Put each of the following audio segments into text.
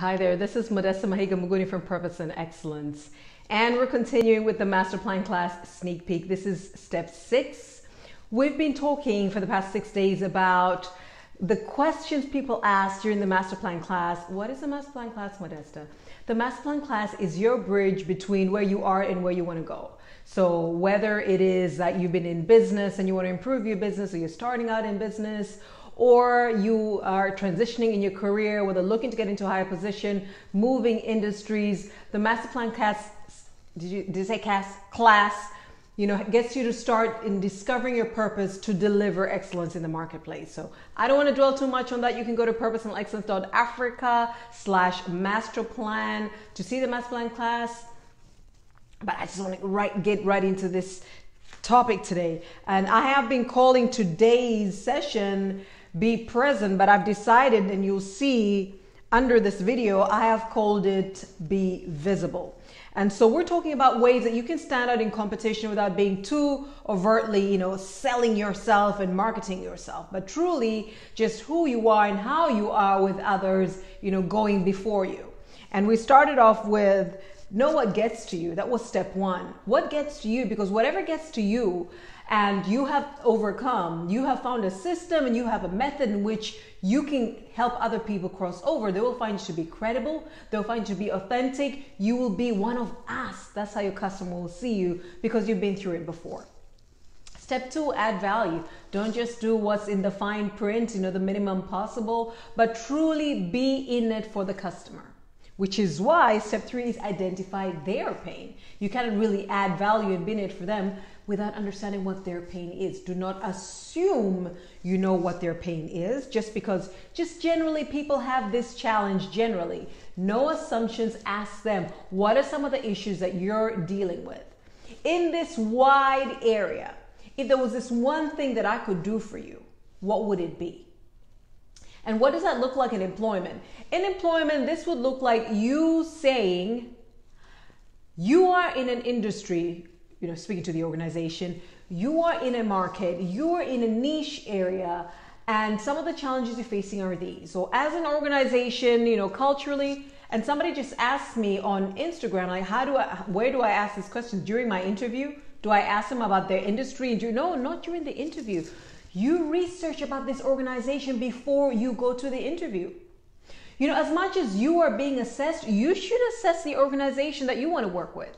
Hi there, this is Modesta Mahiga Muguni from Purpose and Excellence. And we're continuing with the Master Plan class sneak peek. This is step six. We've been talking for the past six days about the questions people ask during the Master Plan class. What is the Master Plan class, Modesta? The Master Plan class is your bridge between where you are and where you want to go. So whether it is that you've been in business and you want to improve your business or you're starting out in business or you are transitioning in your career, whether looking to get into a higher position, moving industries, the master plan class, did you, did you say class? Class, you know, gets you to start in discovering your purpose to deliver excellence in the marketplace. So I don't want to dwell too much on that. You can go to purposeandexcellence.africa slash master plan to see the master plan class. But I just want to right, get right into this topic today. And I have been calling today's session be present, but I've decided, and you'll see under this video, I have called it be visible. And so we're talking about ways that you can stand out in competition without being too overtly, you know, selling yourself and marketing yourself, but truly just who you are and how you are with others, you know, going before you. And we started off with know what gets to you. That was step one. What gets to you? Because whatever gets to you, and you have overcome, you have found a system and you have a method in which you can help other people cross over. They will find you to be credible, they'll find you to be authentic. You will be one of us. That's how your customer will see you because you've been through it before. Step two, add value. Don't just do what's in the fine print, you know, the minimum possible, but truly be in it for the customer which is why step three is identify their pain. You cannot really add value and be in it for them without understanding what their pain is. Do not assume you know what their pain is just because, just generally, people have this challenge generally. No assumptions, ask them what are some of the issues that you're dealing with. In this wide area, if there was this one thing that I could do for you, what would it be? And what does that look like in employment? In employment, this would look like you saying, you are in an industry, you know, speaking to the organization, you are in a market, you are in a niche area, and some of the challenges you're facing are these. So, as an organization, you know, culturally, and somebody just asked me on Instagram, like, how do I, where do I ask this question during my interview? Do I ask them about their industry? And do, no, not during the interview. You research about this organization before you go to the interview. You know, as much as you are being assessed, you should assess the organization that you want to work with.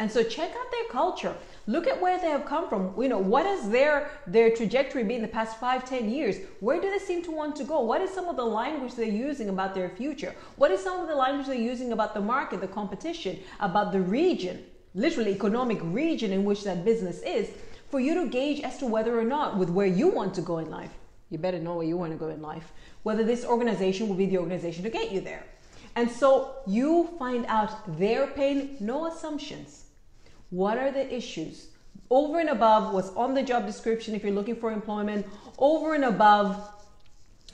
And so check out their culture. Look at where they have come from. You know, what has their their trajectory been the past five, ten years? Where do they seem to want to go? What is some of the language they're using about their future? What is some of the language they're using about the market, the competition, about the region, literally economic region in which that business is? For you to gauge as to whether or not, with where you want to go in life, you better know where you want to go in life, whether this organization will be the organization to get you there. And so you find out their pain, no assumptions. What are the issues? Over and above what's on the job description if you're looking for employment, over and above,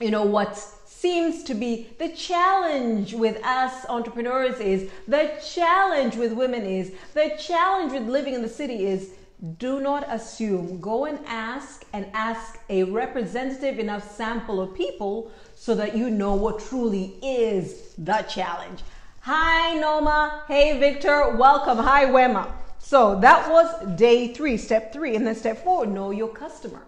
you know, what seems to be the challenge with us entrepreneurs is, the challenge with women is, the challenge with living in the city is do not assume. Go and ask and ask a representative enough sample of people so that you know what truly is the challenge. Hi, Noma. Hey, Victor. Welcome. Hi, Wema. So that was day three, step three. And then step four, know your customer.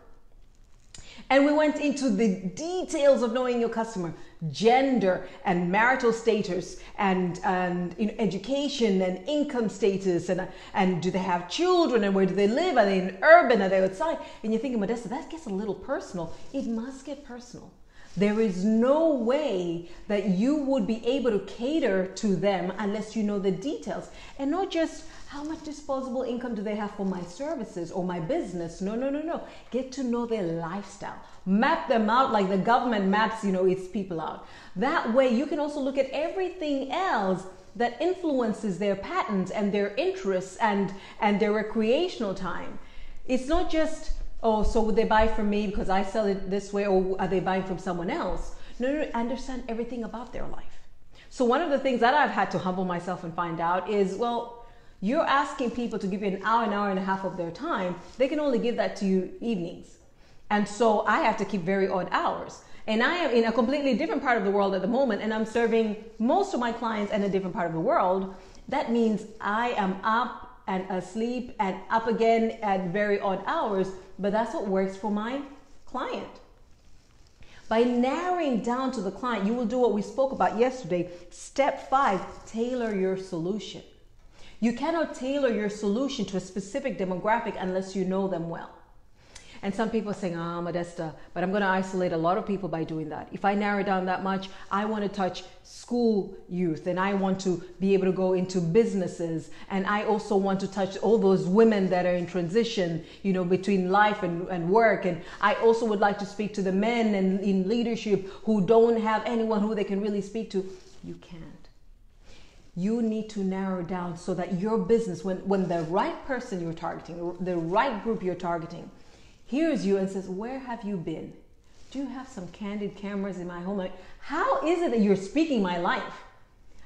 And we went into the details of knowing your customer, gender and marital status and, and you know, education and income status and, and do they have children and where do they live? Are they in urban? Are they outside? And you're thinking, Modesta, that gets a little personal. It must get personal. There is no way that you would be able to cater to them unless you know the details and not just how much disposable income do they have for my services or my business? No, no, no, no. Get to know their lifestyle. Map them out like the government maps, you know, its people out. That way you can also look at everything else that influences their patterns and their interests and, and their recreational time. It's not just, oh, so would they buy from me because I sell it this way or are they buying from someone else? No, no, no, understand everything about their life. So one of the things that I've had to humble myself and find out is, well, you're asking people to give you an hour, an hour and a half of their time. They can only give that to you evenings. And so I have to keep very odd hours. and I am in a completely different part of the world at the moment, and I'm serving most of my clients in a different part of the world, that means I am up and asleep and up again at very odd hours, but that's what works for my client. By narrowing down to the client, you will do what we spoke about yesterday. Step five, tailor your solution. You cannot tailor your solution to a specific demographic unless you know them well. And some people are saying, ah, Modesta, but I'm going to isolate a lot of people by doing that. If I narrow down that much, I want to touch school youth and I want to be able to go into businesses. And I also want to touch all those women that are in transition, you know, between life and, and work. And I also would like to speak to the men and in leadership who don't have anyone who they can really speak to. You can't you need to narrow down so that your business, when, when the right person you're targeting, the right group you're targeting, hears you and says, Where have you been? Do you have some candid cameras in my home? How is it that you're speaking my life?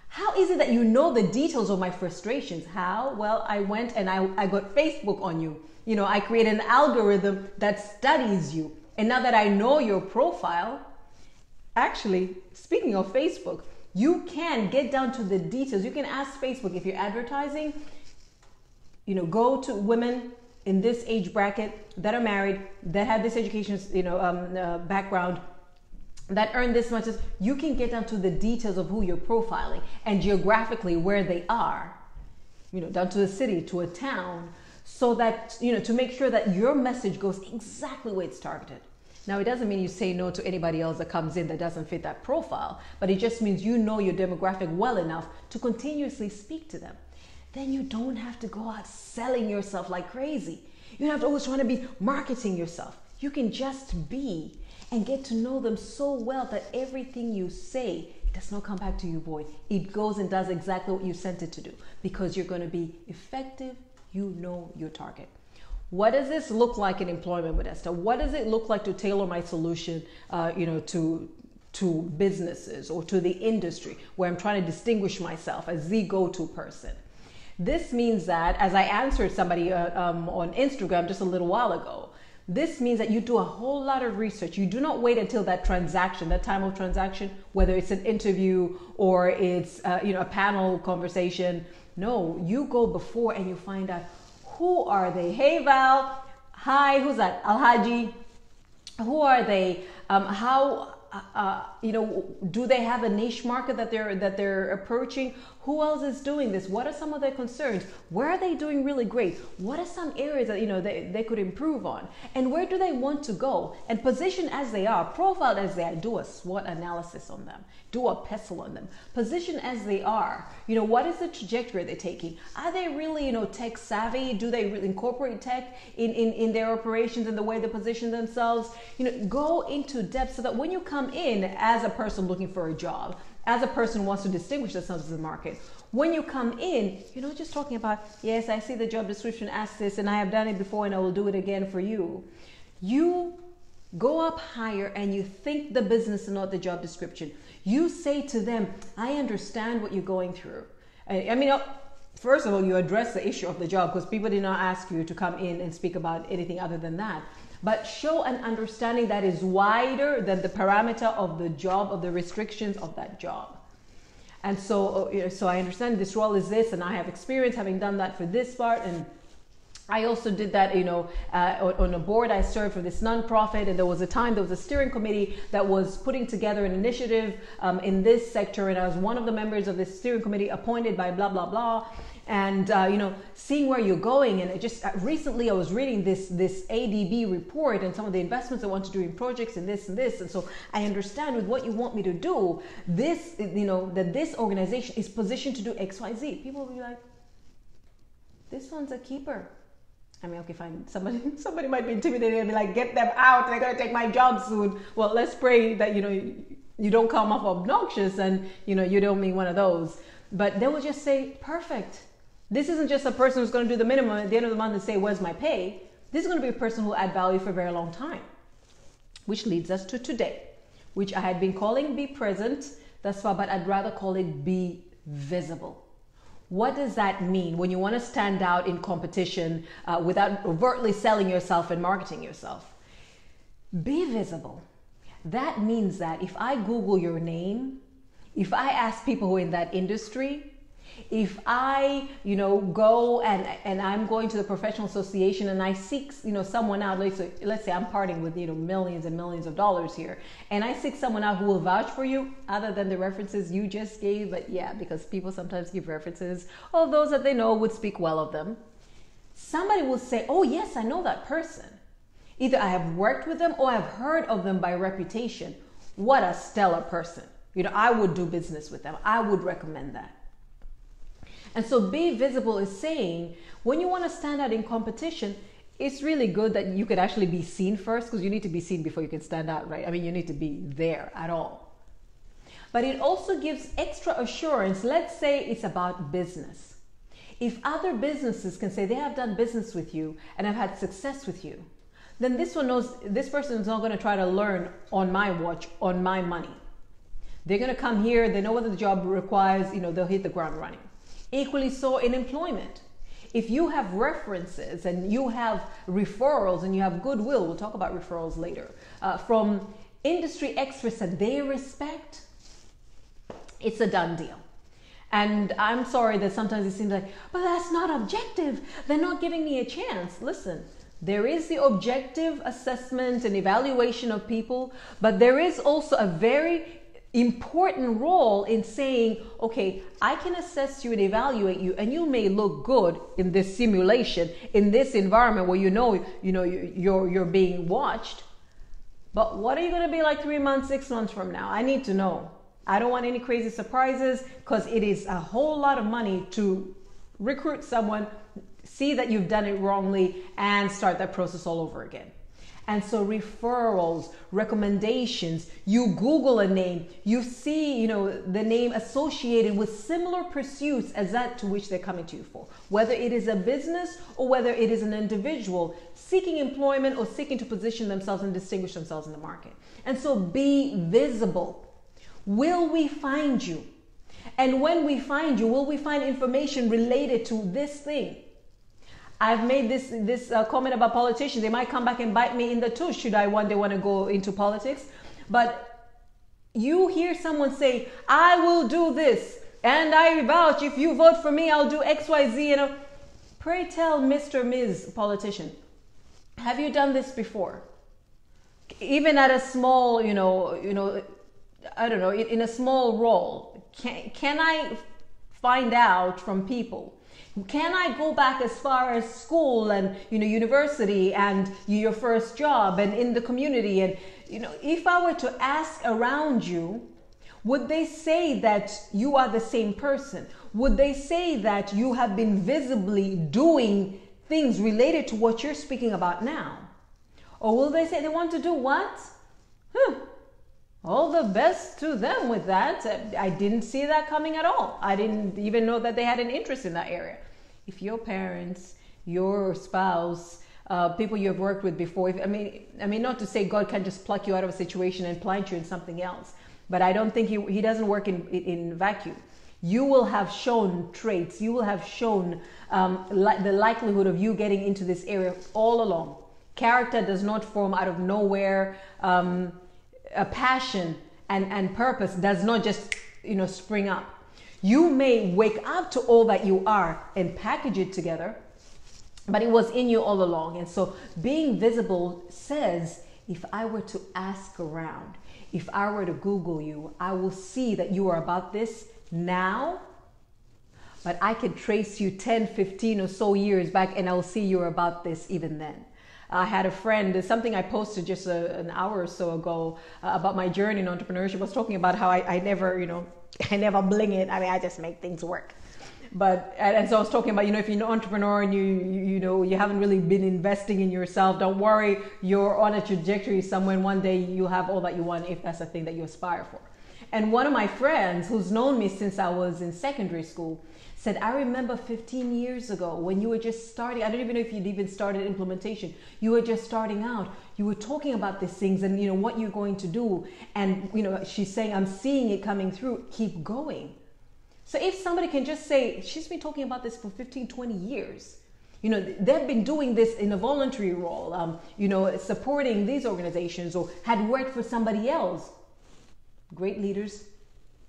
How is it that you know the details of my frustrations? How? Well, I went and I, I got Facebook on you. You know, I created an algorithm that studies you. And now that I know your profile, actually, speaking of Facebook, you can get down to the details. You can ask Facebook if you're advertising, you know, go to women in this age bracket that are married, that have this education, you know, um, uh, background, that earn this much, you can get down to the details of who you're profiling and geographically where they are, you know, down to a city, to a town, so that, you know, to make sure that your message goes exactly where it's targeted. Now, it doesn't mean you say no to anybody else that comes in that doesn't fit that profile, but it just means you know your demographic well enough to continuously speak to them then you don't have to go out selling yourself like crazy. You don't have to always trying to be marketing yourself. You can just be and get to know them so well that everything you say does not come back to you void. It goes and does exactly what you sent it to do because you're going to be effective. You know your target. What does this look like in employment, Modesta? What does it look like to tailor my solution, uh, you know, to to businesses or to the industry where I'm trying to distinguish myself as the go-to person? This means that, as I answered somebody uh, um, on Instagram just a little while ago, this means that you do a whole lot of research. You do not wait until that transaction, that time of transaction, whether it's an interview or it's uh, you know a panel conversation. No, you go before and you find out who are they. Hey Val, hi, who's that? Alhaji. Who are they? Um, how uh, you know, do they have a niche market that they're that they're approaching? Who else is doing this? What are some of their concerns? Where are they doing really great? What are some areas that you know they, they could improve on? And where do they want to go? And position as they are, profiled as they are, do a SWOT analysis on them, do a pestle on them. Position as they are. You know, what is the trajectory they're taking? Are they really, you know, tech savvy? Do they really incorporate tech in, in, in their operations and the way they position themselves? You know, go into depth so that when you come in as a person looking for a job, as a person wants to distinguish themselves in the market. When you come in, you're not just talking about, yes, I see the job description as this and I have done it before and I will do it again for you. You go up higher and you think the business and not the job description. You say to them, I understand what you're going through. I mean, uh, first of all, you address the issue of the job because people did not ask you to come in and speak about anything other than that but show an understanding that is wider than the parameter of the job, of the restrictions of that job. And so, uh, so I understand this role is this, and I have experience having done that for this part, and I also did that, you know, uh, on a board I served for this nonprofit, and there was a time there was a steering committee that was putting together an initiative um, in this sector, and I was one of the members of this steering committee appointed by blah blah blah and uh, you know seeing where you're going and just uh, recently i was reading this this adb report and some of the investments i want to do in projects and this and this and so i understand with what you want me to do this you know that this organization is positioned to do xyz people will be like this one's a keeper I mean, okay, fine. Somebody, somebody might be intimidated and be like, "Get them out! They're gonna take my job soon." Well, let's pray that you know you don't come off obnoxious and you know you don't mean one of those. But they will just say, "Perfect. This isn't just a person who's going to do the minimum at the end of the month and say, Where's my pay? This is going to be a person who will add value for a very long time. Which leads us to today, which I had been calling be present thus far, but I'd rather call it be visible. What does that mean when you want to stand out in competition uh, without overtly selling yourself and marketing yourself? Be visible. that means that if I Google your name, if I ask people who are in that industry, if I, you know, go and and I'm going to the professional association and I seek, you know, someone out. Let's say, let's say I'm parting with you know millions and millions of dollars here, and I seek someone out who will vouch for you, other than the references you just gave. But yeah, because people sometimes give references of those that they know would speak well of them. Somebody will say, "Oh yes, I know that person." Either I have worked with them or I've heard of them by reputation. What a stellar person. You know, I would do business with them. I would recommend that. And so be visible is saying when you want to stand out in competition, it's really good that you could actually be seen first because you need to be seen before you can stand out, right? I mean, you need to be there at all. But it also gives extra assurance. Let's say it's about business. If other businesses can say they have done business with you and have had success with you, then this one knows this person is not going to try to learn on my watch, on my money. They're going to come here, they know what the job requires, you know, they'll hit the ground running. Equally so in employment. If you have references and you have referrals and you have goodwill, we'll talk about referrals later, uh, from industry experts that they respect, it's a done deal. And I'm sorry that sometimes it seems like, but that's not objective. They're not giving me a chance. Listen, there is the objective assessment and evaluation of people, but there is also a very important role in saying, okay, I can assess you and evaluate you, and you may look good in this simulation, in this environment where you know, you know, you're you're being watched. But what are you going to be like three months, six months from now? I need to know. I don't want any crazy surprises because it is a whole lot of money to recruit someone, see that you've done it wrongly, and start that process all over again. And so referrals, recommendations, you Google a name, you see, you know, the name associated with similar pursuits as that to which they're coming to you for. Whether it is a business or whether it is an individual seeking employment or seeking to position themselves and distinguish themselves in the market. And so be visible. Will we find you? And when we find you, will we find information related to this thing? I've made this this uh, comment about politicians. They might come back and bite me in the tooth should I one day want to go into politics. But you hear someone say, "I will do this," and I vouch if you vote for me, I'll do X, Y, Z. You know, pray tell, Mr. Ms. Politician, have you done this before? Even at a small, you know, you know, I don't know, in a small role, can can I find out from people? Can I go back as far as school and you know university and your first job and in the community and you know if I were to ask around you would they say that you are the same person? Would they say that you have been visibly doing things related to what you're speaking about now? Or will they say they want to do what? Huh. All the best to them with that. I didn't see that coming at all. I didn't even know that they had an interest in that area. If your parents, your spouse, uh, people you have worked with before, if, I mean, I mean, not to say God can just pluck you out of a situation and plant you in something else, but I don't think He, he doesn't work in, in vacuum. You will have shown traits, you will have shown um, li- the likelihood of you getting into this area all along. Character does not form out of nowhere. Um, a passion and, and purpose does not just you know spring up. You may wake up to all that you are and package it together, but it was in you all along. And so being visible says if I were to ask around, if I were to Google you, I will see that you are about this now, but I can trace you 10, 15 or so years back and I'll see you're about this even then. I had a friend, something I posted just a, an hour or so ago uh, about my journey in entrepreneurship. I was talking about how I, I never, you know, I never bling it. I mean, I just make things work. But and so I was talking about, you know, if you're an entrepreneur and you, you, you know you haven't really been investing in yourself, don't worry. You're on a trajectory somewhere. One day you'll have all that you want if that's the thing that you aspire for. And one of my friends, who's known me since I was in secondary school, said, I remember 15 years ago when you were just starting, I don't even know if you'd even started implementation. You were just starting out. You were talking about these things and you know what you're going to do. And you know, she's saying, I'm seeing it coming through. Keep going. So if somebody can just say, she's been talking about this for 15, 20 years. You know, they've been doing this in a voluntary role, um, you know, supporting these organizations or had worked for somebody else. Great leaders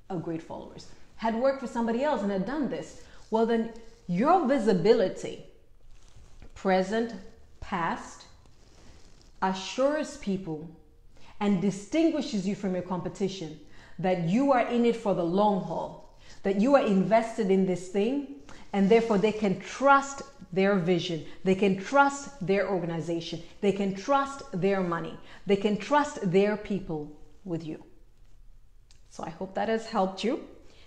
are great followers. Had worked for somebody else and had done this. Well, then your visibility, present, past, assures people and distinguishes you from your competition that you are in it for the long haul, that you are invested in this thing, and therefore they can trust their vision, they can trust their organization, they can trust their money, they can trust their people with you. So I hope that has helped you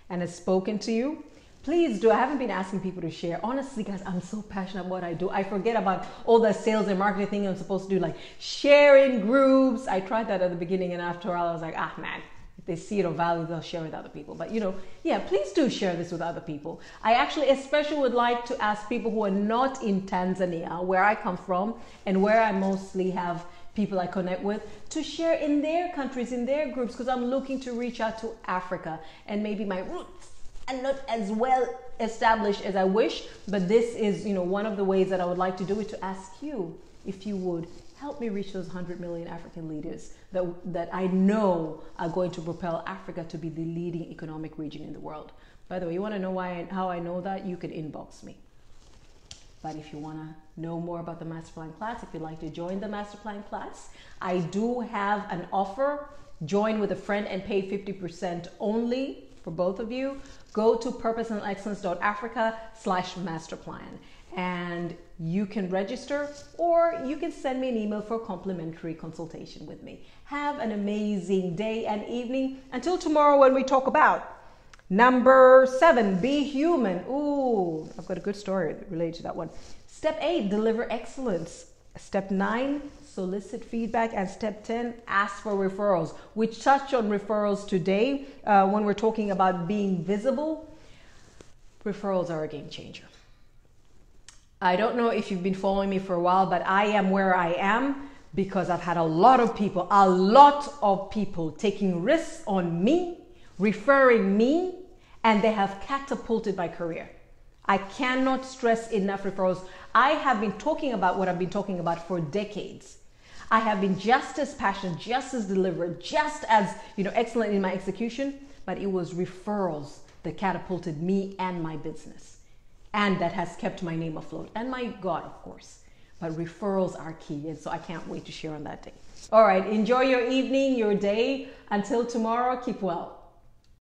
and has spoken to you. Please do. I haven't been asking people to share. Honestly, guys, I'm so passionate about what I do. I forget about all the sales and marketing thing I'm supposed to do, like sharing groups. I tried that at the beginning, and after all, I was like, ah, man, if they see it of value, they'll share with other people. But you know, yeah, please do share this with other people. I actually, especially, would like to ask people who are not in Tanzania, where I come from, and where I mostly have people I connect with to share in their countries, in their groups, because I'm looking to reach out to Africa and maybe my roots and not as well established as I wish, but this is, you know, one of the ways that I would like to do it to ask you if you would help me reach those 100 million African leaders that, that I know are going to propel Africa to be the leading economic region in the world. By the way, you want to know why and how I know that? You can inbox me. But if you want to know more about the master plan class, if you'd like to join the master plan class, I do have an offer. Join with a friend and pay 50% only for both of you go to purposeandexcellence.africa slash masterplan and you can register or you can send me an email for a complimentary consultation with me. Have an amazing day and evening until tomorrow when we talk about number seven, be human. Ooh, I've got a good story related to that one. Step eight, deliver excellence. Step nine, solicit feedback. And step 10, ask for referrals. We touched on referrals today uh, when we're talking about being visible. Referrals are a game changer. I don't know if you've been following me for a while, but I am where I am because I've had a lot of people, a lot of people taking risks on me, referring me, and they have catapulted my career. I cannot stress enough referrals. I have been talking about what I've been talking about for decades. I have been just as passionate, just as deliberate, just as you know excellent in my execution, but it was referrals that catapulted me and my business. And that has kept my name afloat. And my God, of course. But referrals are key. And so I can't wait to share on that day. All right, enjoy your evening, your day. Until tomorrow, keep well.